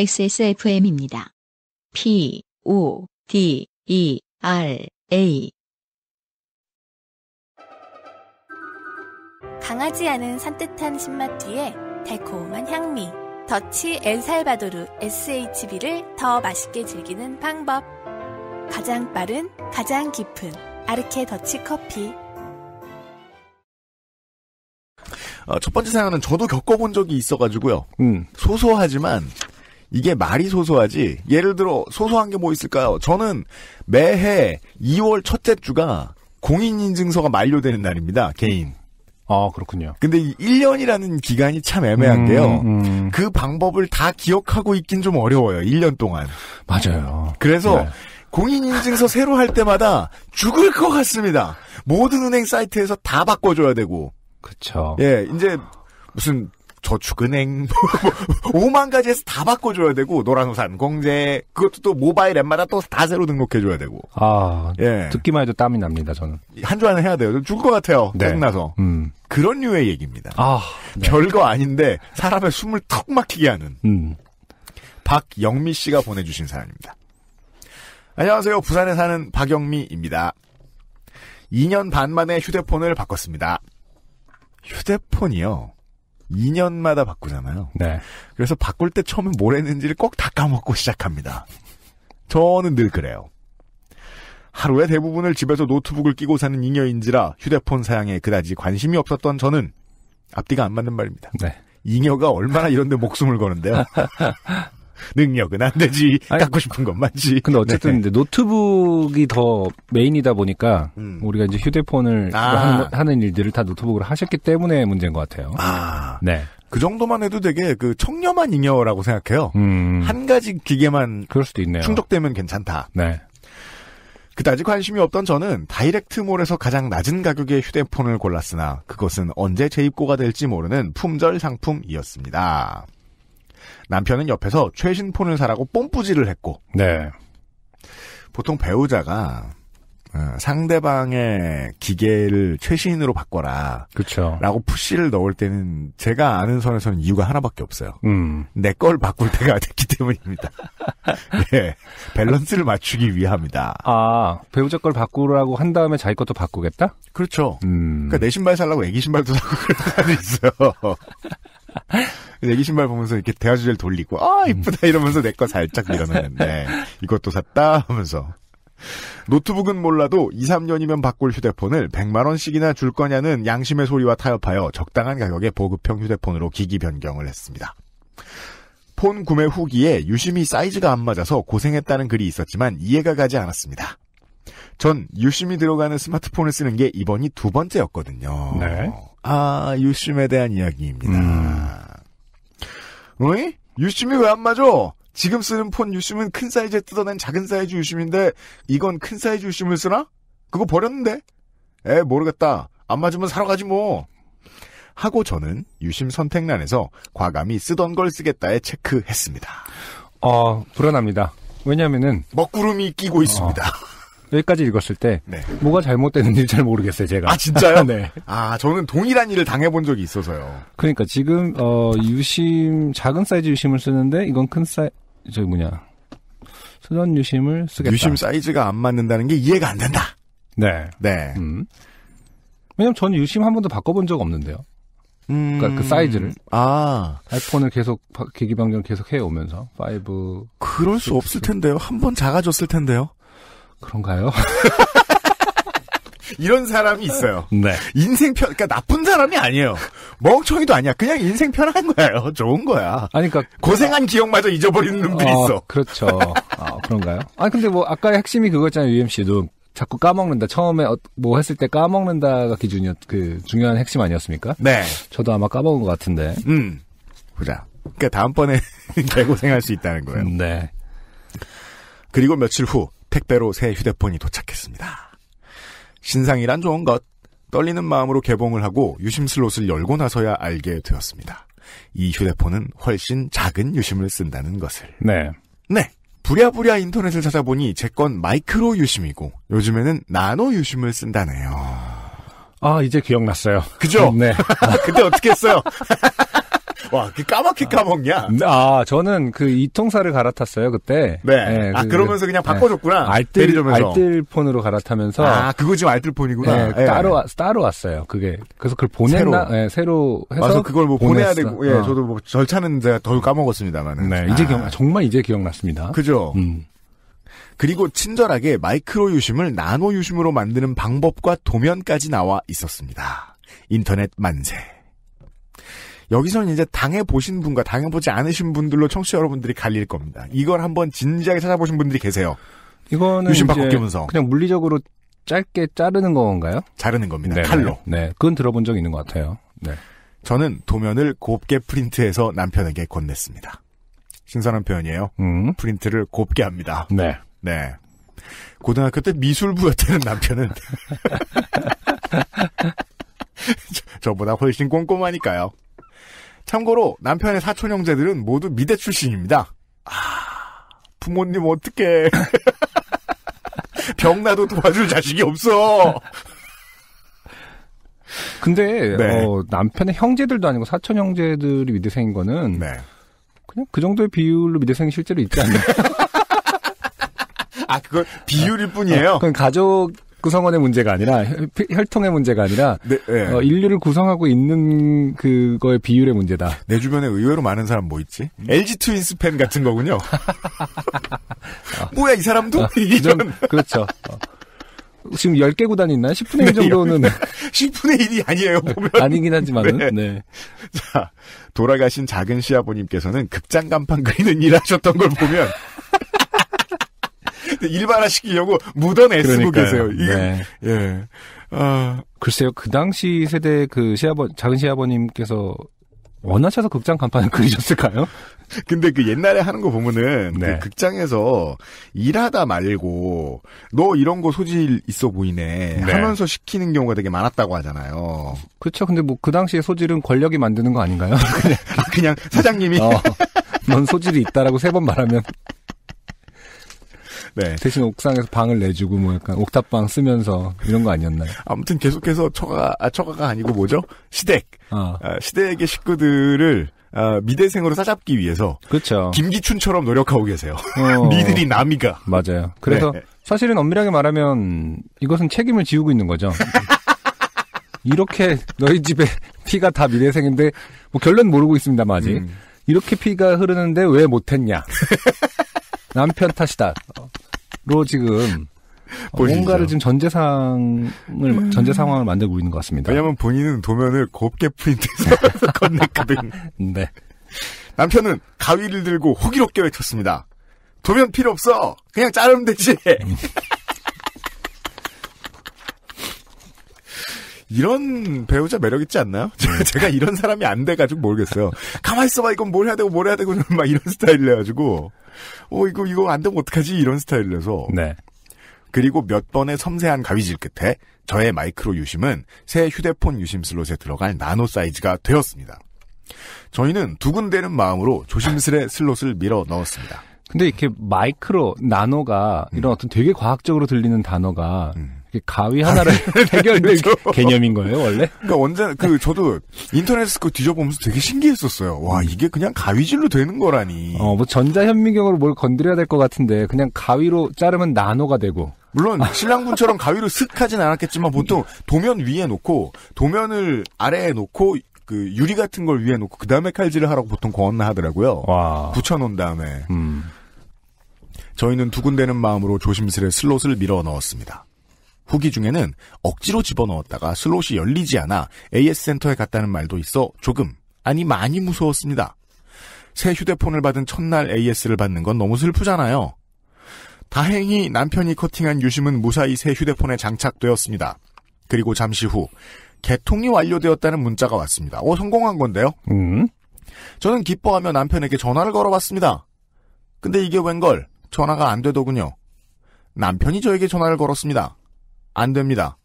XSFM입니다. P, O, D, E, R, A. 강하지 않은 산뜻한 신맛 뒤에 달콤한 향미. 더치 엘살바도르 SHB를 더 맛있게 즐기는 방법. 가장 빠른, 가장 깊은 아르케 더치 커피. 어, 첫 번째 사연은 저도 겪어본 적이 있어가지고요. 음. 소소하지만 이게 말이 소소하지. 예를 들어 소소한 게 뭐 있을까요? 저는 매해 2월 첫째 주가 공인인증서가 만료되는 날입니다. 개인. 아, 그렇군요. 근데 이 1년이라는 기간이 참 애매한 게요. 음, 음. 그 방법을 다 기억하고 있긴 좀 어려워요. 1년 동안. 맞아요. 그래서 네. 공인인증서 새로 할 때마다 죽을 것 같습니다. 모든 은행 사이트에서 다 바꿔줘야 되고. 그쵸. 예, 이제 무슨 저축은행 뭐 5만 가지에서 다 바꿔줘야 되고 노란우산 공제 그것도 또 모바일 앱마다 또 다 새로 등록해줘야 되고 아, 예. 듣기만 해도 땀이 납니다, 저는. 한 주 안에 해야 돼요. 죽을 것 같아요. 네. 짜증나서 음. 그런 류의 얘기입니다. 아, 별거 아닌데 사람의 숨을 턱 막히게 하는 음. 박영미 씨가 보내주신 사연입니다. 안녕하세요. 부산에 사는 박영미입니다. 2년 반 만에 휴대폰을 바꿨습니다. 휴대폰이요. 2년마다 바꾸잖아요. 네. 그래서 바꿀 때 처음에 뭘 했는지를 꼭 다 까먹고 시작합니다. 저는 늘 그래요. 하루의 대부분을 집에서 노트북을 끼고 사는 잉여인지라 휴대폰 사양에 그다지 관심이 없었던 저는 앞뒤가 안 맞는 말입니다. 네. 잉여가 얼마나 이런데 목숨을 거는데요. 능력은 안 되지. 아니, 갖고 싶은 것만지. 근데 어쨌든 네. 이제 노트북이 더 메인이다 보니까 음. 우리가 이제 휴대폰을 아. 하는, 하는 일들을 다 노트북으로 하셨기 때문에 문제인 것 같아요. 아, 네. 그 정도만 해도 되게 그 청렴한 잉여라고 생각해요. 음. 한 가지 기계만 그럴 수도 있네요. 충족되면 괜찮다. 네. 그다지 관심이 없던 저는 다이렉트몰에서 가장 낮은 가격의 휴대폰을 골랐으나 그것은 언제 재입고가 될지 모르는 품절 상품이었습니다. 남편은 옆에서 최신 폰을 사라고 뽐뿌질을 했고 네. 보통 배우자가 어, 상대방의 기계를 최신으로 바꿔라 그쵸. 라고 푸시를 넣을 때는 제가 아는 선에서는 이유가 하나밖에 없어요. 음. 내걸 바꿀 때가 됐기 때문입니다. 예, 밸런스를 맞추기 위함이다. 아, 배우자 걸 바꾸라고 한 다음에 자기 것도 바꾸겠다? 그렇죠. 음. 그러니까 내 신발 살라고 애기 신발도 사고 그런 사람도 있어요. 애기 신발 보면서 이렇게 대화 주제를 돌리고 아 이쁘다 이러면서 내 거 살짝 밀어넣는데 이것도 샀다 하면서 노트북은 몰라도 2, 3년이면 바꿀 휴대폰을 100만 원씩이나 줄 거냐는 양심의 소리와 타협하여 적당한 가격의 보급형 휴대폰으로 기기 변경을 했습니다. 폰 구매 후기에 유심히 사이즈가 안 맞아서 고생했다는 글이 있었지만 이해가 가지 않았습니다. 전 유심히 들어가는 스마트폰을 쓰는 게 이번이 두 번째였거든요. 네. 아, 유심에 대한 이야기입니다. 음. 어이? 유심이 왜 안 맞아? 지금 쓰는 폰 유심은 큰 사이즈에 뜯어낸 작은 사이즈 유심인데 이건 큰 사이즈 유심을 쓰나? 그거 버렸는데? 에 모르겠다. 안 맞으면 사러 가지 뭐. 하고 저는 유심 선택란에서 과감히 쓰던 걸 쓰겠다에 체크했습니다. 어, 불안합니다. 왜냐면은, 먹구름이 끼고 있습니다. 여기까지 읽었을 때, 네. 뭐가 잘못됐는지 잘 모르겠어요, 제가. 아 진짜요? 네. 아 저는 동일한 일을 당해본 적이 있어서요. 그러니까 지금, 어, 유심, 작은 사이즈 유심을 쓰는데, 이건 큰 사이, 저기 뭐냐. 쓰던 유심을 쓰겠다. 유심 사이즈가 안 맞는다는 게 이해가 안 된다. 네. 네. 음. 왜냐면 저는 유심 한 번도 바꿔본 적 없는데요. 음, 그러니까 그 사이즈를. 아 아이폰을 계속, 바- 기기 변경 계속 해오면서, 5, 그럴 수 없을 텐데요. 한 번 작아졌을 텐데요. 그런가요? 이런 사람이 있어요. 네. 인생 편, 그러니까 나쁜 사람이 아니에요. 멍청이도 아니야. 그냥 인생 편한 거예요. 좋은 거야. 아니, 그니까. 고생한 기억마저 잊어버리는 놈들이 어, 있어. 그렇죠. 아, 그런가요? 아니, 근데 뭐, 아까 핵심이 그거였잖아요, UMC도. 자꾸 까먹는다. 처음에 어- 뭐 했을 때 까먹는다가 기준이었, 그, 중요한 핵심 아니었습니까? 네. 저도 아마 까먹은 것 같은데. 음. 보자. 그러니까 다음번에 개고생할 수 있다는 거예요. 네. 그리고 며칠 후 택배로 새 휴대폰이 도착했습니다. 신상이란 좋은 것. 떨리는 마음으로 개봉을 하고 유심 슬롯을 열고 나서야 알게 되었습니다. 이 휴대폰은 훨씬 작은 유심을 쓴다는 것을. 네. 네. 부랴부랴 인터넷을 찾아보니 제 건 마이크로 유심이고 요즘에는 나노 유심을 쓴다네요. 아, 이제 기억났어요. 그죠? 네. 그때 어떻게 했어요? 와, 그 까맣게 까먹냐? 아, 저는 그 이통사를 갈아탔어요, 그때. 네. 아, 그- 그러면서 그냥 바꿔줬구나. 알뜰, 대리점에서. 알뜰폰으로 갈아타면서. 아, 그거 지금 알뜰폰이구나. 예, 예. 따로, 와- 따로 왔어요. 그게. 그래서 그걸 보냈나? 새로. 예, 새로 해서. 와서 그걸 뭐 보내야 보냈어. 되고, 예, 어. 저도 뭐 절차는 제가 덜 까먹었습니다만. 네, 이제 기억, 정말 이제 기억났습니다. 그죠? 음. 그리고 친절하게 마이크로 유심을 나노 유심으로 만드는 방법과 도면까지 나와 있었습니다. 인터넷 만세. 여기서는 이제 당해 보신 분과 당해 보지 않으신 분들로 청취자 여러분들이 갈릴 겁니다. 이걸 한번 진지하게 찾아보신 분들이 계세요. 이거는 유심 이제 바꿔끼면서. 그냥 물리적으로 짧게 자르는 건가요? 자르는 겁니다. 네, 칼로. 네, 그건 들어본 적 있는 것 같아요. 네. 저는 도면을 곱게 프린트해서 남편에게 건넸습니다. 신선한 표현이에요. 음. 프린트를 곱게 합니다. 네. 네. 고등학교 때 미술부였다는 남편은 저- 저보다 훨씬 꼼꼼하니까요. 참고로 남편의 사촌 형제들은 모두 미대 출신입니다. 아, 부모님 어떡해. 병나도 도와줄 자식이 없어. 근데 네. 어, 남편의 형제들도 아니고 사촌 형제들이 미대생인 거는 네. 그냥 그 정도의 비율로 미대생이 실제로 있지 않나요? 아, 그건 비율일 뿐이에요. 그건 가족 구성원의 문제가 아니라 혈, 혈통의 문제가 아니라 네, 네. 어, 인류를 구성하고 있는 그거의 비율의 문제다. 내 주변에 의외로 많은 사람 뭐 있지? LG 트윈스 팬 같은 거군요. 뭐야, 이 사람도? 좀 이런 그렇죠. 어. 지금 10개 구단이 있나요? 10분의 1 네, 정도는 10분의 1이 아니에요, 보면. 아니긴 하지만은 네. 네. 자, 돌아가신 작은 시아버님께서는 극장 간판 그리는 일 하셨던 걸 보면 일반화시키려고 묻어내 쓰고 그러니까요. 계세요. 이게 네. 예. 아, 글쎄요, 그 당시 세대 그 시아버, 작은 시아버님께서 원하셔서 극장 간판을 그리셨을까요? 근데 그 옛날에 하는 거 보면은 네. 그 극장에서 일하다 말고 너 이런 거 소질 있어 보이네 네. 하면서 시키는 경우가 되게 많았다고 하잖아요. 그렇죠. 근데 뭐 그 당시의 소질은 권력이 만드는 거 아닌가요? 그냥 사장님이 어, 넌 소질이 있다라고 세 번 말하면 네. 대신 옥상에서 방을 내주고 뭐 약간 옥탑방 쓰면서 이런 거 아니었나요? 아무튼 계속해서 처가 아 처가가 아니고 뭐죠? 시댁 아, 아, 시댁의 식구들을 아, 미대생으로 싸잡기 위해서 그렇죠. 김기춘처럼 노력하고 계세요. 어, 니들이 남이가. 맞아요. 그래서 네. 사실은 엄밀하게 말하면 이것은 책임을 지우고 있는 거죠. 이렇게 너희 집에 피가 다 미대생인데 뭐 결론 모르고 있습니다만 아직 음. 이렇게 피가 흐르는데 왜 못했냐 남편 탓이다 로 지금 보시죠. 뭔가를 지금 전제 상을 전제 상황을 만들고 있는 것 같습니다. 왜냐면 본인은 도면을 곱게 프린트해서 건넸거든. 네. 남편은 가위를 들고 호기롭게 외쳤습니다. 도면 필요 없어. 그냥 자르면 되지. 이런 배우자 매력 있지 않나요? 제가- 이런 사람이 안 돼가지고 모르겠어요. 가만히 있어봐, 이건 뭘 해야 되고 뭘 해야 되고 막 이런 스타일을 해가지고, 어, 이거, 이거 안 되면 어떡하지? 이런 스타일을 해서. 네. 그리고 몇 번의 섬세한 가위질 끝에 저의 마이크로 유심은 새 휴대폰 유심 슬롯에 들어갈 나노 사이즈가 되었습니다. 저희는 두근대는 마음으로 조심스레 슬롯을 밀어 넣었습니다. 근데 이렇게 마이크로 나노가 이런 어떤 되게 과학적으로 들리는 단어가 음. 가위 하나로 해결될 그렇죠. 개념인 거예요 원래? 그러니까 언제 그 저도 인터넷에서 그거 뒤져보면서 되게 신기했었어요. 와 이게 그냥 가위질로 되는 거라니. 어, 뭐 전자현미경으로 뭘 건드려야 될 것 같은데 그냥 가위로 자르면 나노가 되고. 물론 신랑분처럼 가위로 슥 하진 않았겠지만 보통 도면 위에 놓고 도면을 아래에 놓고 그 유리 같은 걸 위에 놓고 그 다음에 칼질을 하라고 보통 권하더라고요. 와. 붙여놓은 다음에 음. 저희는 두근대는 마음으로 조심스레 슬롯을 밀어 넣었습니다. 후기 중에는 억지로 집어넣었다가 슬롯이 열리지 않아 AS 센터에 갔다는 말도 있어 조금 아니 많이 무서웠습니다. 새 휴대폰을 받은 첫날 AS를 받는 건 너무 슬프잖아요. 다행히 남편이 커팅한 유심은 무사히 새 휴대폰에 장착되었습니다. 그리고 잠시 후 개통이 완료되었다는 문자가 왔습니다. 어 성공한 건데요. 음. 저는 기뻐하며 남편에게 전화를 걸어봤습니다. 근데 이게 웬걸 전화가 안 되더군요. 남편이 저에게 전화를 걸었습니다. 안 됩니다.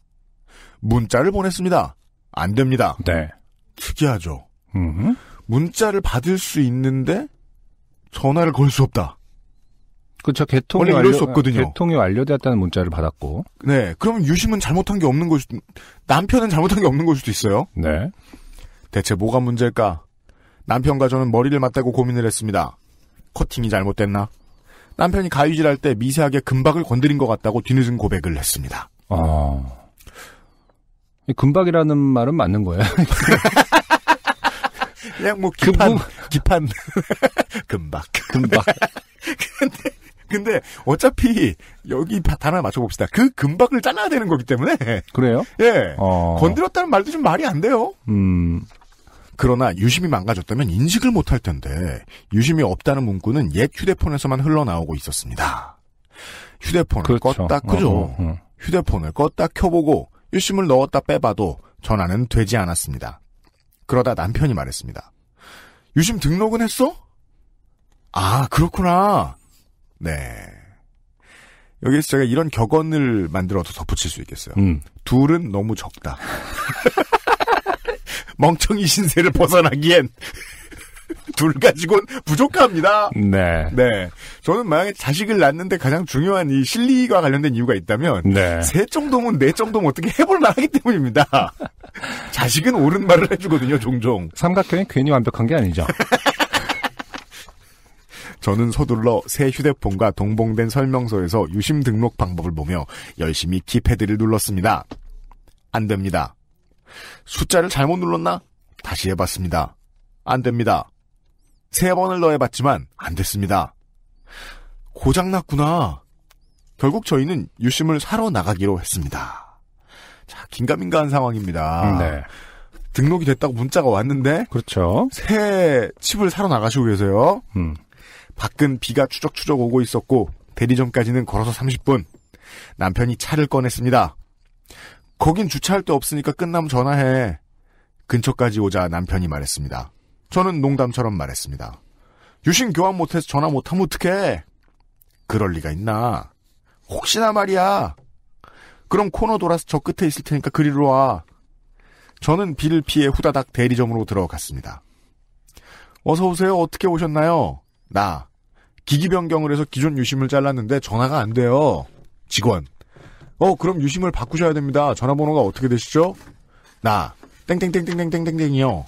문자를 보냈습니다. 안 됩니다. 네. 특이하죠. 음. 문자를 받을 수 있는데 전화를 걸 수 없다. 그렇죠. 개통이 원래 이럴 완료, 수 없거든요. 개통이 완료되었다는 문자를 받았고. 네, 그러면 유심은 잘못한 게 없는 걸 수도, 남편은 잘못한 게 없는 걸 수도 있어요. 네. 대체 뭐가 문제일까? 남편과 저는 머리를 맞대고 고민을 했습니다. 커팅이 잘못됐나? 남편이 가위질할 때 미세하게 금박을 건드린 것 같다고 뒤늦은 고백을 했습니다. 어. 이 금박이라는 말은 맞는 거예요. 그냥 뭐 기판, 기판, 금박. 금박. 근데 어차피 여기 바- 단어 맞춰봅시다. 그 금박을 잘라야 되는 거기 때문에 그래요? 예 어. 건드렸다는 말도 좀 말이 안 돼요. 음. 그러나 유심이 망가졌다면 인식을 못할 텐데 유심이 없다는 문구는 옛 휴대폰에서만 흘러나오고 있었습니다. 휴대폰을 그렇죠. 껐다 끄죠. 어, 어, 어. 휴대폰을 껐다 켜보고 유심을 넣었다 빼봐도 전화는 되지 않았습니다. 그러다 남편이 말했습니다. 유심 등록은 했어? 아 그렇구나. 네. 여기서 제가 이런 격언을 만들어서 덧붙일 수 있겠어요. 음. 둘은 너무 적다. 멍청이 신세를 벗어나기엔 둘 가지고는 부족합니다. 네. 네. 저는 만약에 자식을 낳는데 가장 중요한 이 실리와 관련된 이유가 있다면 네. 세 정도면 네 정도면 어떻게 해볼 만 하기 때문입니다. 자식은 옳은 말을 해주거든요, 종종. 삼각형이 괜히 완벽한 게 아니죠. 저는 서둘러 새 휴대폰과 동봉된 설명서에서 유심 등록 방법을 보며 열심히 키패드를 눌렀습니다. 안 됩니다. 숫자를 잘못 눌렀나? 다시 해봤습니다. 안 됩니다. 세 번을 더 해봤지만 안 됐습니다. 고장났구나. 결국 저희는 유심을 사러 나가기로 했습니다. 자, 긴가민가한 상황입니다. 네. 등록이 됐다고 문자가 왔는데 그렇죠. 새 칩을 사러 나가시고 계세요. 음. 밖은 비가 추적추적 오고 있었고 대리점까지는 걸어서 30분. 남편이 차를 꺼냈습니다. 거긴 주차할 데 없으니까 끝나면 전화해. 근처까지 오자 남편이 말했습니다. 저는 농담처럼 말했습니다. 유심 교환 못해서 전화 못하면 어떡해? 그럴 리가 있나? 혹시나 말이야. 그럼 코너 돌아서 저 끝에 있을 테니까 그리로 와. 저는 비를 피해 후다닥 대리점으로 들어갔습니다. 어서 오세요. 어떻게 오셨나요? 나 기기 변경을 해서 기존 유심을 잘랐는데 전화가 안 돼요. 직원. 어 그럼 유심을 바꾸셔야 됩니다. 전화번호가 어떻게 되시죠? 나 땡땡땡땡땡땡땡이요.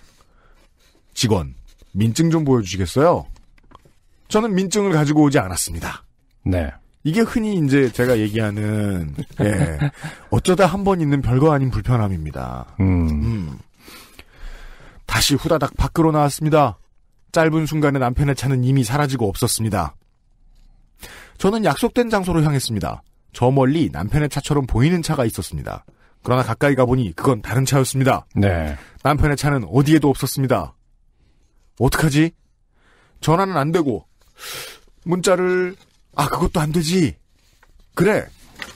직원. 민증 좀 보여주시겠어요? 저는 민증을 가지고 오지 않았습니다. 네. 이게 흔히 이제 제가 얘기하는 예, 어쩌다 한 번 있는 별거 아닌 불편함입니다. 음. 음. 다시 후다닥 밖으로 나왔습니다. 짧은 순간에 남편의 차는 이미 사라지고 없었습니다. 저는 약속된 장소로 향했습니다. 저 멀리 남편의 차처럼 보이는 차가 있었습니다. 그러나 가까이 가보니 그건 다른 차였습니다. 네. 남편의 차는 어디에도 없었습니다. 어떡하지? 전화는 안 되고 문자를 아 그것도 안 되지. 그래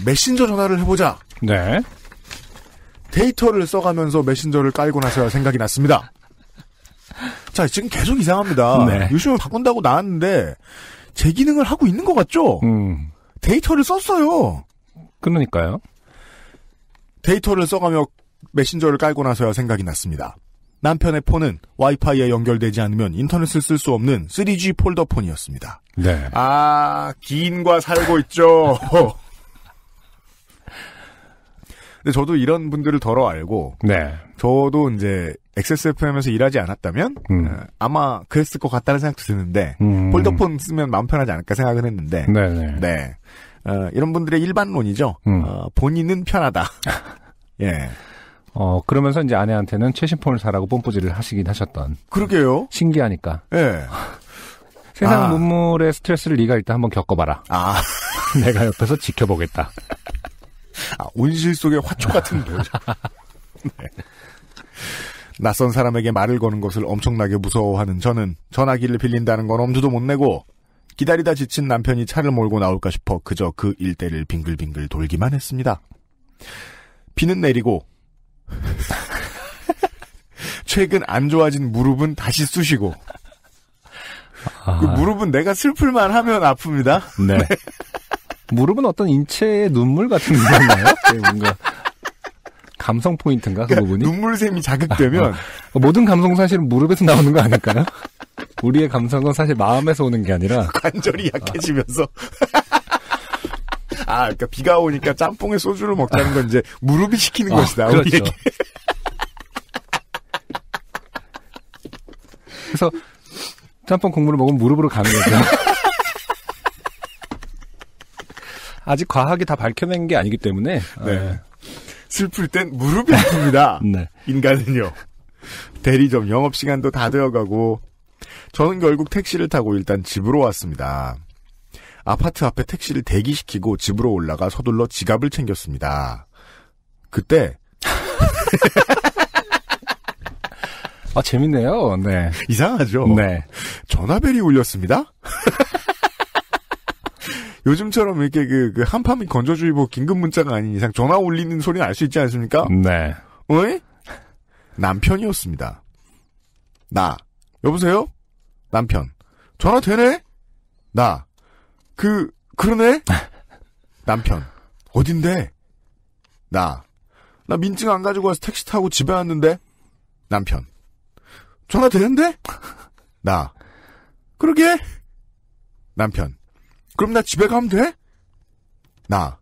메신저 전화를 해보자. 네. 데이터를 써가면서 메신저를 깔고 나서야 생각이 났습니다. 자, 지금 계속 이상합니다. 네. 유심을 바꾼다고 나왔는데, 제 기능을 하고 있는 것 같죠? 음. 데이터를 썼어요. 그러니까요. 데이터를 써가며 메신저를 깔고 나서야 생각이 났습니다. 남편의 폰은 와이파이에 연결되지 않으면 인터넷을 쓸 수 없는 3G 폴더 폰이었습니다. 네. 아, 기인과 살고 있죠. 근데 저도 이런 분들을 덜어 알고, 네. 저도 이제 XSFM에서 일하지 않았다면 음. 어, 아마 그랬을 것 같다는 생각도 드는데 음. 폴더폰 쓰면 마음 편하지 않을까 생각은 했는데 네네. 네 어, 이런 분들의 일반론이죠. 음. 어, 본인은 편하다. 예, 어, 그러면서 이제 아내한테는 최신 폰을 사라고 뽐뿌질을 하시긴 하셨던. 그러게요. 신기하니까. 예, 세상 아. 문물의 스트레스를 네가 일단 한번 겪어봐라. 아, 내가 옆에서 지켜보겠다. 아, 온실 속의 화초 같은 분. 네. 낯선 사람에게 말을 거는 것을 엄청나게 무서워하는 저는 전화기를 빌린다는 건 엄두도 못 내고 기다리다 지친 남편이 차를 몰고 나올까 싶어 그저 그 일대를 빙글빙글 돌기만 했습니다. 비는 내리고 최근 안 좋아진 무릎은 다시 쑤시고 아, 그 무릎은 내가 슬플만 하면 아픕니다. 네. 무릎은 어떤 인체의 눈물 같은 거였나요? 네, 뭔가 감성 포인트인가 그 부분이? 눈물샘이 자극되면 모든 감성은 사실 무릎에서 나오는 거 아닐까요? 우리의 감성은 사실 마음에서 오는 게 아니라 관절이 약해지면서. 아, 그러니까 비가 오니까 짬뽕에 소주를 먹자는 건 이제 무릎이 시키는 아, 것이다. 그렇죠. 그래서 짬뽕 국물을 먹으면 무릎으로 가는 거죠. 아직 과학이 다 밝혀낸 게 아니기 때문에. 네. 슬플 땐 무릎이 아픕니다. 네. 인간은요. 대리점 영업 시간도 다 되어가고, 저는 결국 택시를 타고 일단 집으로 왔습니다. 아파트 앞에 택시를 대기시키고 집으로 올라가 서둘러 지갑을 챙겼습니다. 그때, 아, 재밌네요. 네. 이상하죠? 네. 전화벨이 울렸습니다? 요즘처럼 이렇게 그, 그 한파민 건조주의보 긴급 문자가 아닌 이상 전화 울리는 소리는 알 수 있지 않습니까? 네. 어이? 남편이었습니다. 나. 여보세요? 남편. 전화 되네? 나. 그, 그러네? 남편. 어딘데? 나. 나 민증 안 가지고 와서 택시 타고 집에 왔는데? 남편. 전화 되는데? 나. 그러게? 남편. 그럼 나 집에 가면 돼? 나.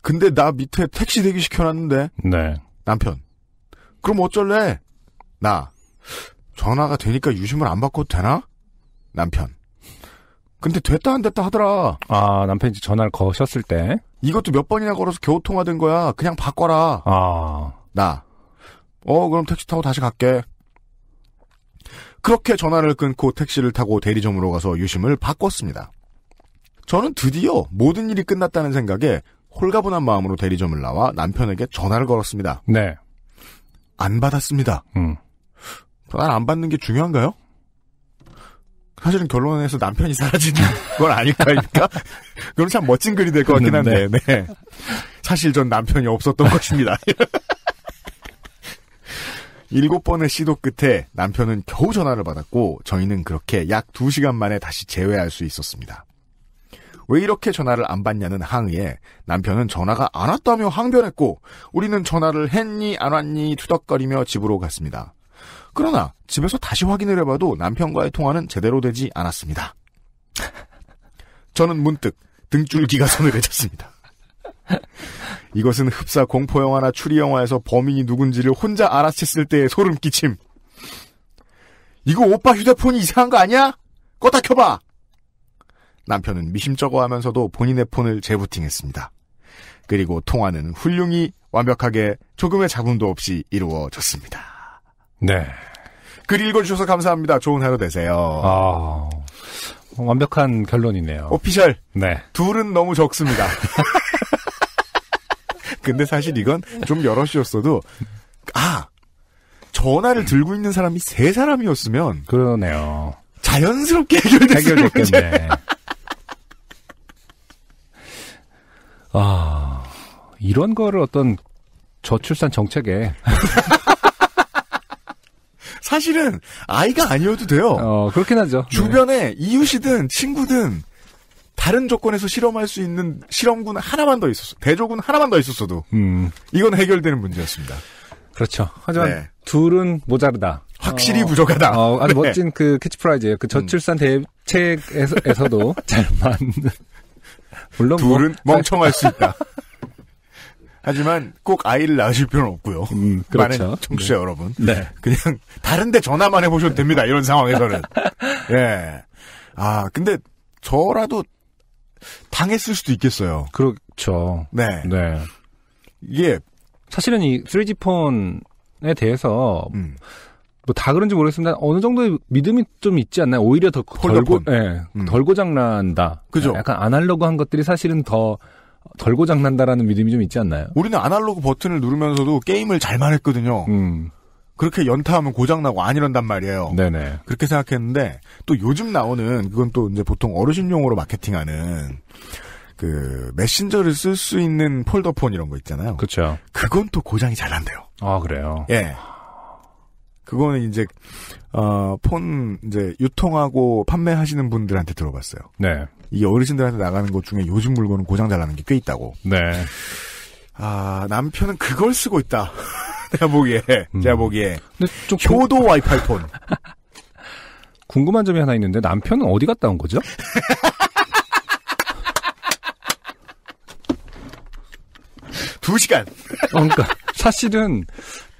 근데 나 밑에 택시 대기 시켜놨는데? 네. 남편. 그럼 어쩔래? 나. 전화가 되니까 유심을 안 바꿔도 되나? 남편. 근데 됐다 안 됐다 하더라. 아, 남편이 전화를 거셨을 때. 이것도 몇 번이나 걸어서 겨우 통화된 거야. 그냥 바꿔라. 아, 나. 어, 그럼 택시 타고 다시 갈게. 그렇게 전화를 끊고 택시를 타고 대리점으로 가서 유심을 바꿨습니다. 저는 드디어 모든 일이 끝났다는 생각에 홀가분한 마음으로 대리점을 나와 남편에게 전화를 걸었습니다. 네. 안 받았습니다. 음. 전화를 안 받는 게 중요한가요? 사실은 결론에서 남편이 사라지는 건 아닐 거 아닙니까? 그럼 참 멋진 글이 될 것 같긴 한데, 네. 사실 전 남편이 없었던 것입니다. 일곱 번의 시도 끝에 남편은 겨우 전화를 받았고, 저희는 그렇게 약 두 시간 만에 다시 재회할 수 있었습니다. 왜 이렇게 전화를 안 받냐는 항의에 남편은 전화가 안 왔다며 항변했고, 우리는 전화를 했니, 안 왔니, 투덕거리며 집으로 갔습니다. 그러나 집에서 다시 확인을 해봐도 남편과의 통화는 제대로 되지 않았습니다. 저는 문득 등줄기가 서늘해졌습니다. 이것은 흡사 공포 영화나 추리 영화에서 범인이 누군지를 혼자 알아챘을 때의 소름 끼침. 이거 오빠 휴대폰이 이상한 거 아니야? 껐다 켜봐! 남편은 미심쩍어 하면서도 본인의 폰을 재부팅했습니다. 그리고 통화는 훌륭히 완벽하게 조금의 잡음도 없이 이루어졌습니다. 네. 글 읽어주셔서 감사합니다. 좋은 하루 되세요. 아, 완벽한 결론이네요. 오피셜 네. 둘은 너무 적습니다. 근데 사실 이건 좀 여럿이었어도 아 전화를 들고 있는 사람이 세 사람이었으면 그러네요. 자연스럽게. 해결됐겠네. 아, 이런 거를 어떤 저출산 정책에, 사실은 아이가 아니어도 돼요. 어, 그렇긴 하죠. 주변에 이웃이든 친구든 다른 조건에서 실험할 수 있는 실험군 하나만 더 있었어. 대조군 하나만 더 있었어도 네. 음, 이건 해결되는 문제였습니다. 그렇죠. 하지만 네. 둘은 모자르다. 확실히 어, 부족하다. 어, 아주 네. 멋진 그 캐치프레이즈예요. 그 저출산 대책에서도 잘 맞는. 물론 뭐, 둘은 멍청할 수 있다. 하지만 꼭 아이를 낳으실 필요는 없고요. 음, 그렇죠. 많은 청취자 여러분. 네. 그냥 다른데 전화만 해보셔도 됩니다. 이런 상황에서는. 예. 아 근데 저라도 당했을 수도 있겠어요. 그렇죠. 네. 네. 이게 사실은 이 3G 폰에 대해서 음, 뭐다 그런지 모르겠습니다. 어느 정도의 믿음이 좀 있지 않나요? 오히려 더. 덜고, 예, 음. 덜 고장난다. 그죠. 약간 아날로그한 것들이 사실은 더 덜 고장난다라는 믿음이 좀 있지 않나요? 우리는 아날로그 버튼을 누르면서도 게임을 잘만 했거든요. 음, 그렇게 연타하면 고장나고 안 이런단 말이에요. 네네. 그렇게 생각했는데 또 요즘 나오는 그건 또 이제 보통 어르신용으로 마케팅하는 그 메신저를 쓸 수 있는 폴더폰 이런 거 있잖아요. 그렇죠. 그건 또 고장이 잘안 돼요. 아 그래요. 예. 그거는 이제 어 폰 이제 유통하고 판매하시는 분들한테 들어봤어요. 네, 이게 어르신들한테 나가는 것 중에 요즘 물건은 고장 잘 나는 게 꽤 있다고. 네. 아 남편은 그걸 쓰고 있다. 내가 보기에 음. 제가 보기에 근데 좀 궁- 효도 와이파이 폰. 궁금한 점이 하나 있는데 남편은 어디 갔다 온 거죠? 두 시간. 어, 그러니까 사실은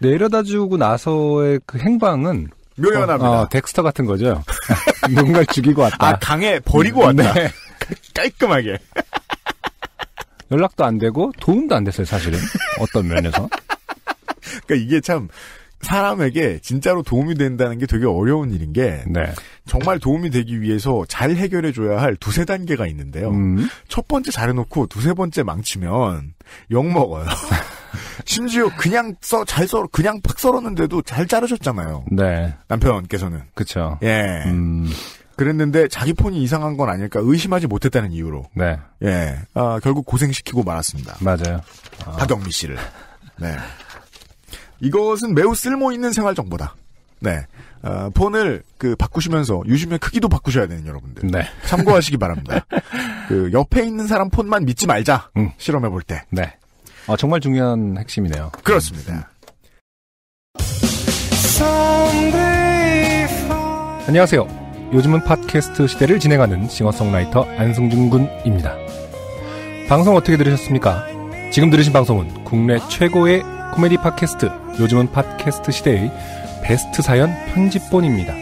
내려다 주고 나서의 그 행방은 묘연합니다. 어, 덱스터 같은 거죠. 누군가 죽이고 왔다. 아, 강에 버리고 왔다. 네. 깔끔하게. 연락도 안 되고 도움도 안 됐어요, 사실은. 어떤 면에서. 그러니까 이게 참 사람에게 진짜로 도움이 된다는 게 되게 어려운 일인 게 네. 정말 도움이 되기 위해서 잘 해결해 줘야 할 두세 단계가 있는데요. 음, 첫 번째 잘해놓고 두세 번째 망치면 욕 먹어요. 심지어 그냥 써 잘 썰 그냥 팍 썰었는데도 잘 자르셨잖아요. 네. 남편께서는 그쵸. 예 음, 그랬는데 자기 폰이 이상한 건 아닐까 의심하지 못했다는 이유로 네. 예 아, 결국 고생시키고 말았습니다. 맞아요. 아, 박영미 씨를. 네. 이것은 매우 쓸모 있는 생활 정보다. 네. 어, 폰을 그 바꾸시면서 유심의 크기도 바꾸셔야 되는 여러분들. 네. 참고하시기 바랍니다. 그 옆에 있는 사람 폰만 믿지 말자. 음. 실험해 볼 때. 네. 어, 정말 중요한 핵심이네요. 그렇습니다. 안녕하세요. 요즘은 팟캐스트 시대를 진행하는 싱어송라이터 안승준 군입니다. 방송 어떻게 들으셨습니까? 지금 들으신 방송은 국내 최고의 코미디 팟캐스트 요즘은 팟캐스트 시대의 베스트 사연 편집본입니다.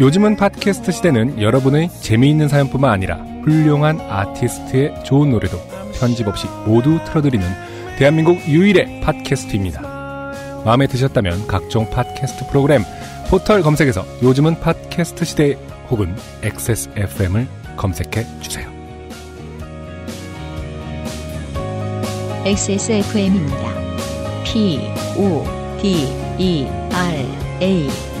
요즘은 팟캐스트 시대는 여러분의 재미있는 사연뿐만 아니라 훌륭한 아티스트의 좋은 노래도 편집 없이 모두 틀어드리는 대한민국 유일의 팟캐스트입니다. 마음에 드셨다면 각종 팟캐스트 프로그램 포털 검색에서 요즘은 팟캐스트 시대 혹은 XSFM을 검색해 주세요. XSFM입니다. P, O, D, E, R, A.